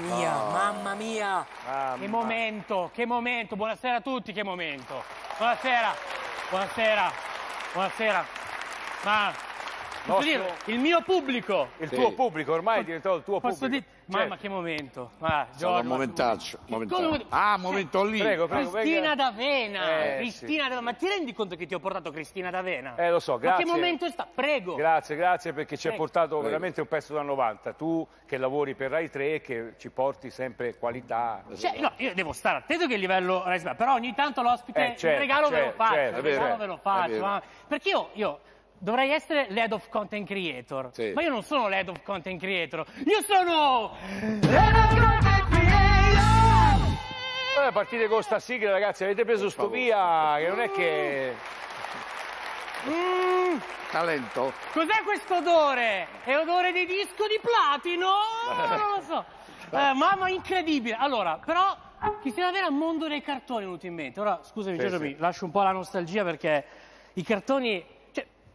mia, mamma mia. Mamma. Che momento, che momento. Buonasera a tutti, che momento. Buonasera, buonasera, buonasera. Ma Nostro- dire, il mio pubblico. Il Sì. tuo pubblico, ormai è diventato il tuo Posso pubblico. dire, mamma Certo. che momento. Ma, Solo Giorgio, un momentaccio. Come- momentaccio. Ah, momento lì. Prego, prego. Cristina venga. d'Avena, Eh, Cristina d'Avena, ma ti rendi conto che ti ho portato Cristina d'Avena? Eh, lo so, Ma grazie. che momento è stato? Prego. Grazie, grazie perché ci hai portato Prego. veramente un pezzo da 90. Tu che lavori per Rai 3 che ci porti sempre qualità. Cioè, no, io devo stare attento che il livello però ogni tanto l'ospite, Eh, certo, il regalo ve lo certo, faccio, certo, vero, regalo ve lo è faccio, vero. ma- perché io, io dovrei essere l'head of content creator, Sì. ma io non sono l'head of content creator, io sono l'head of content creator! Eh, partite con sta sigla, ragazzi, avete preso sto via, che non è che. Mm, Talento. cos'è questo odore? È odore di disco di platino? Non lo so. Eh, mamma, incredibile. Allora, però, Cristina Vera, mondo dei cartoni è venuto in mente. Ora, scusami, Sì, Giorgio, sì. mi lascio un po' la nostalgia perché i cartoni...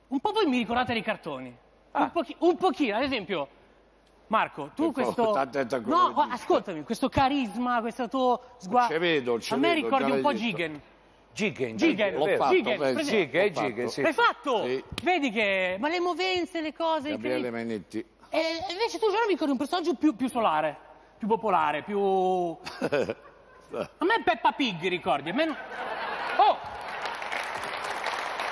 Un po' voi mi ricordate dei cartoni. Ah. Un, pochi- un pochino, ad esempio... Marco, tu Per questo... No, che ascoltami, questo carisma, questo tuo sguardo... ci vedo, ci A me vedo, ricordi un po'. Gigen. Gigen, Gigen, è L'ho fatto, Gigen? Gigen, eh. Gigen, sì. L'hai fatto? Sì. Vedi che... Ma le movenze, le cose... Gabriele. Menetti. E invece tu già mi ricordi un personaggio più, più solare, più popolare, più... A me Peppa Pig ricordi, a me non...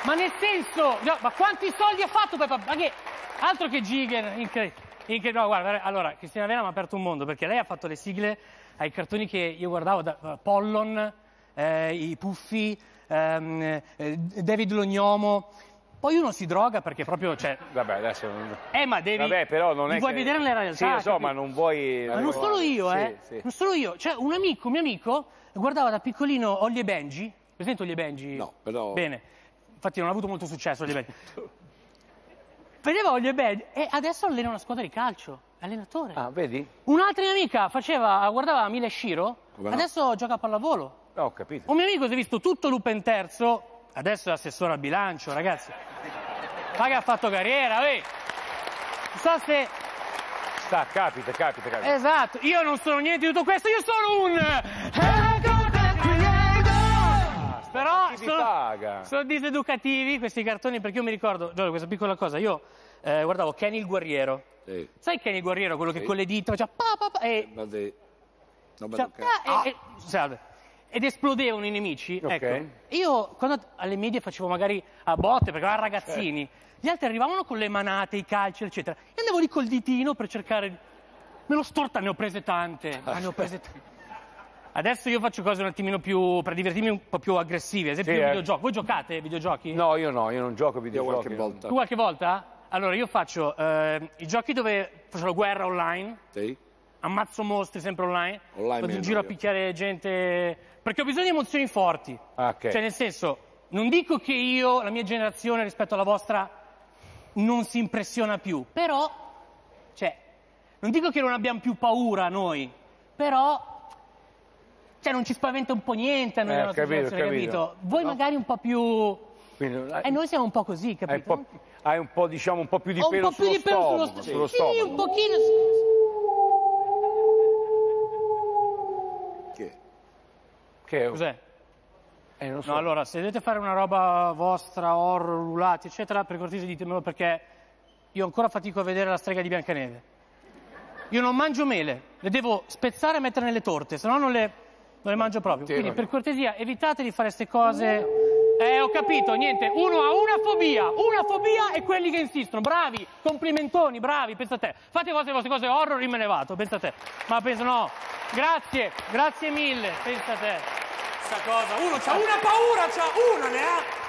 Ma nel senso... no, ma quanti soldi ha fatto Peppa? Ma che... Altro che Giger, incredibile. No, guarda, allora, Cristina Vera mi ha aperto un mondo, perché lei ha fatto le sigle ai cartoni che io guardavo, da, eh, Pollon, eh, i Puffi, ehm, eh, David Lognomo. Poi uno si droga perché proprio, cioè... Vabbè, adesso. non- Eh, ma devi... Vabbè, però non è. vuoi che... vedere nella realtà. Sì, lo so, capito? ma non vuoi. Ma non solo io, Sì, eh. sì. Non solo io. Cioè, un amico, un mio amico, guardava da piccolino Ollie e Benji. Presente Ollie e Benji? No, però- Bene. Infatti non ha avuto molto successo Ollie e Benji. Vedeva Ollie e e adesso allena una squadra di calcio. Allenatore. Ah, vedi? Un'altra mia amica faceva, guardava Mila e Shiro, no? adesso gioca a pallavolo. No, ho capito. Un mio amico si è visto tutto Lupin terzo, adesso è assessore al bilancio, ragazzi. Ma che ha fatto carriera, eh. Non so se... Sta, capita, capita, capita. Esatto, io non sono niente di tutto questo, io sono un... sono, diseducativi questi cartoni perché io mi ricordo, Giorgio, questa piccola cosa, io eh, guardavo Kenny il guerriero. Sì. Sai Kenny il guerriero, quello che Sì. con le dita faceva pa, pa, pa, e, Ma te- Non cioè, ah, e- e- salve. ed esplodevano i nemici. Ok. Ecco, io quando alle medie facevo magari a botte perché erano ragazzini, Certo. gli altri arrivavano con le manate, i calci, eccetera. Io andavo lì col ditino per cercare. Me lo storta, ne ho prese tante. ma ne ho prese tante. Adesso io faccio cose un attimino più per divertirmi un po' più aggressive, ad esempio Sì, io eh. videogiochi. Voi giocate ai videogiochi? No, io no, io non gioco a Io videogiochi. qualche volta. Tu qualche volta? Allora io faccio eh, i giochi dove faccio la guerra online, Sì? ammazzo mostri sempre online, Online vado in giro a io. picchiare gente perché ho bisogno di emozioni forti. Ah, ok. Cioè nel senso, non dico che io, la mia generazione rispetto alla vostra non si impressiona più, però cioè non dico che non abbiamo più paura noi, però cioè non ci spaventa un po' niente a noi Eh, la nostra capito, capito. capito? Voi magari un po' più Quindi, e noi siamo un po' così, hai, capito? un po', hai un po', diciamo, un po' più di Ho un pelo po' più sullo di pelo sullo stomaco. sto- sullo Sì, stomaco. un pochino. Che? Che Cos'è? Eh, non so. No, allora, se dovete fare una roba vostra, horror, rulati, eccetera, per cortesia ditemelo perché io ancora fatico a vedere la strega di Biancaneve. Io non mangio mele, le devo spezzare e mettere nelle torte, se no non le, non le mangio proprio. Quindi per cortesia evitate di fare queste cose. Eh, ho capito, niente, uno ha una fobia, una fobia e quelli che insistono, bravi, complimentoni, bravi, pensa a te. Fate le vostre, vostre cose horror, io me ne vado, pensa a te. Ma penso no, grazie, grazie mille, pensa a te. Sta cosa, uno c'ha una paura, c'ha una, ne ha